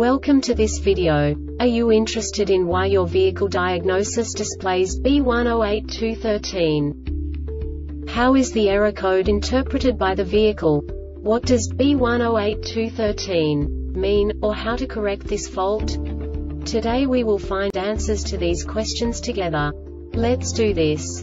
Welcome to this video. Are you interested in why your vehicle diagnosis displays B108213? How is the error code interpreted by the vehicle? What does B108213 mean, or how to correct this fault? Today we will find answers to these questions together. Let's do this.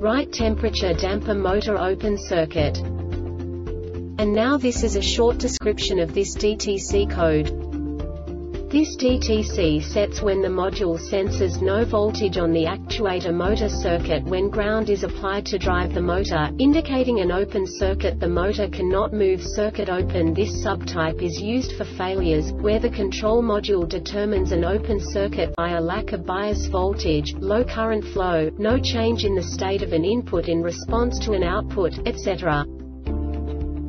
right temperature damper motor open circuit. And now this is a short description of this DTC code. This DTC sets when the module senses no voltage on the actuator motor circuit when ground is applied to drive the motor, indicating an open circuit the motor cannot move circuit open This subtype is used for failures, where the control module determines an open circuit by a lack of bias voltage, low current flow, no change in the state of an input in response to an output, etc.